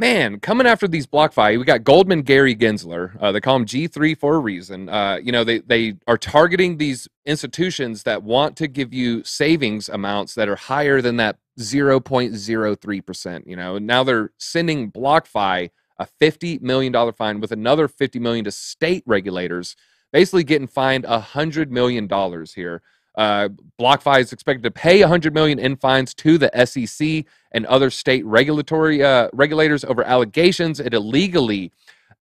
man, coming after these BlockFi, we got Goldman Gary Gensler. Uh, they call him G3 for a reason. Uh, you know, they, they are targeting these institutions that want to give you savings amounts that are higher than that 0.03%. You know, now they're sending BlockFi a $50 million fine with another 50 million to state regulators, basically getting fined $100 million here. Uh, BlockFi is expected to pay 100 million in fines to the SEC and other state regulatory uh, regulators over allegations it illegally,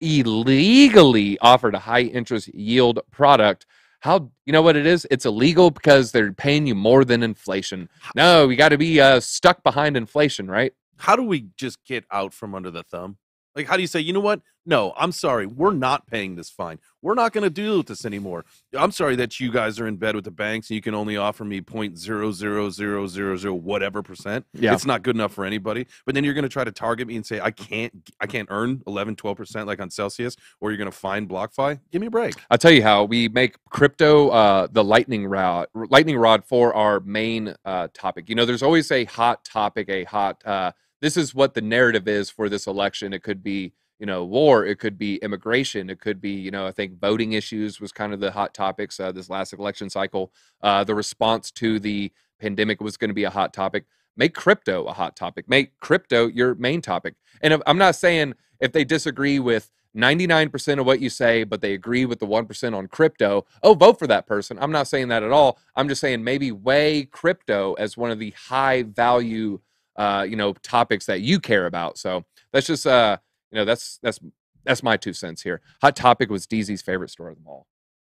illegally offered a high interest yield product. How you know what it is? It's illegal because they're paying you more than inflation. No, we got to be uh, stuck behind inflation, right? How do we just get out from under the thumb? Like, how do you say, you know what? No, I'm sorry. We're not paying this fine. We're not going to deal with this anymore. I'm sorry that you guys are in bed with the banks and you can only offer me point zero zero zero zero zero whatever percent. Yeah. It's not good enough for anybody. But then you're going to try to target me and say, I can't, I can't earn 11, 12% like on Celsius, or you're going to find BlockFi. Give me a break. I'll tell you how we make crypto uh, the lightning rod, lightning rod for our main uh, topic. You know, there's always a hot topic, a hot, uh, this is what the narrative is for this election. It could be, you know, war. It could be immigration. It could be, you know, I think voting issues was kind of the hot topics uh, this last election cycle. Uh, the response to the pandemic was going to be a hot topic. Make crypto a hot topic. Make crypto your main topic. And I'm not saying if they disagree with 99% of what you say, but they agree with the 1% on crypto, oh, vote for that person. I'm not saying that at all. I'm just saying maybe weigh crypto as one of the high value uh, you know, topics that you care about. So that's just uh, you know, that's that's that's my two cents here. Hot topic was Deezy's favorite store of them all.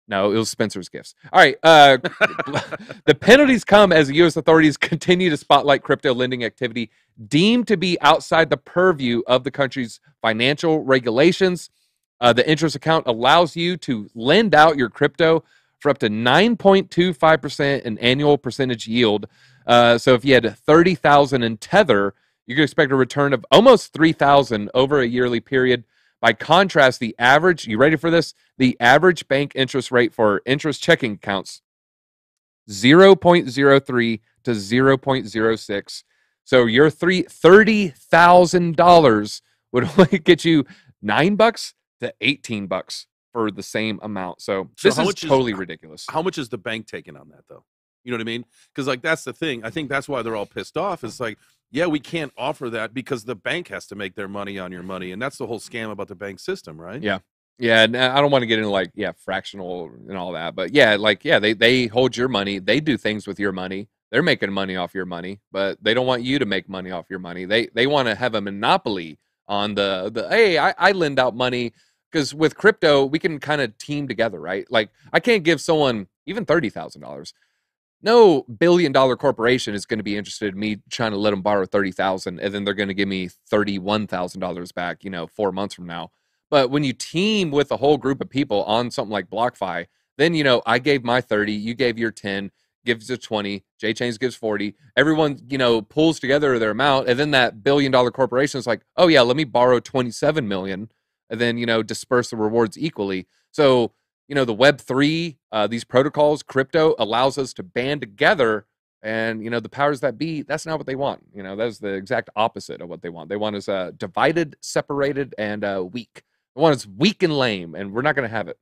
No, it was Spencer's Gifts. All right. Uh, the penalties come as U.S. authorities continue to spotlight crypto lending activity deemed to be outside the purview of the country's financial regulations. Uh, the interest account allows you to lend out your crypto for up to 9.25% in annual percentage yield. Uh, so if you had 30,000 in Tether, you could expect a return of almost 3,000 over a yearly period. By contrast, the average, you ready for this? The average bank interest rate for interest checking accounts 0.03 to 0.06. So your three $30,000 would only get you 9 bucks to 18 bucks for the same amount. So, So this is much is- totally ridiculous. How much is the bank taking on that though? You know what I mean? Because like that's the thing. I think that's why they're all pissed off. It's like, yeah, we can't offer that because the bank has to make their money on your money, and that's the whole scam about the bank system, right? Yeah. Yeah, and uh, I don't want to get into like yeah, fractional and all that, but yeah, like yeah, they they hold your money, they do things with your money. They're making money off your money, but they don't want you to make money off your money. They they want to have a monopoly on the the hey, I, I lend out money because with crypto we can kind of team together, right? Like I can't give someone even thirty thousand dollars. No billion dollar corporation is going to be interested in me trying to let them borrow thirty thousand, and then they're going to give me thirty one thousand dollars back. You know, four months from now. But when you team with a whole group of people on something like BlockFi, then you know I gave my 30, you gave your 10, gives a 20, J Chains gives 40. Everyone, you know, pulls together their amount, and then that billion dollar corporation is like, oh yeah, let me borrow 27 million, and then you know disperse the rewards equally. So you know the Web three, uh, these protocols, crypto allows us to band together. And you know the powers that be, that's not what they want. You know that's the exact opposite of what they want. They want us uh, divided, separated, and uh, weak. They want us weak and lame, and we're not going to have it.